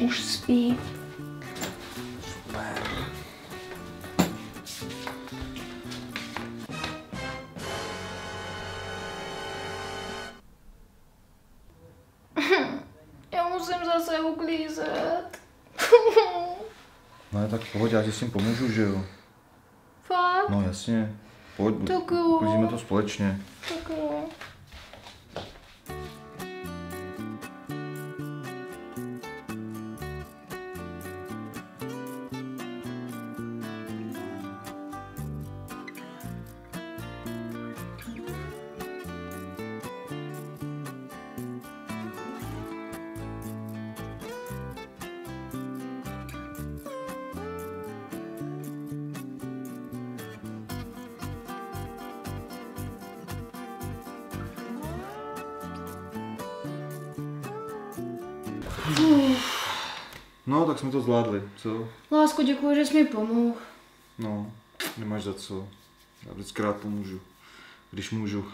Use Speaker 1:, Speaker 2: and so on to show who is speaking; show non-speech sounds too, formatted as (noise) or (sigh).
Speaker 1: Už spí. (laughs) Já musím zase uklízet. (laughs)
Speaker 2: No tak v pohodě, já ti s tím pomůžu, že jo?
Speaker 1: Fakt?
Speaker 2: No jasně. Pojď,
Speaker 1: Tak jo.
Speaker 2: uklízíme to společně.
Speaker 1: Tak jo.
Speaker 2: No, tak jsme to zvládli, co?
Speaker 1: Lásko, děkuji, že jsi mi pomohl.
Speaker 2: No, nemáš za co. Já vždycky rád pomůžu, když můžu.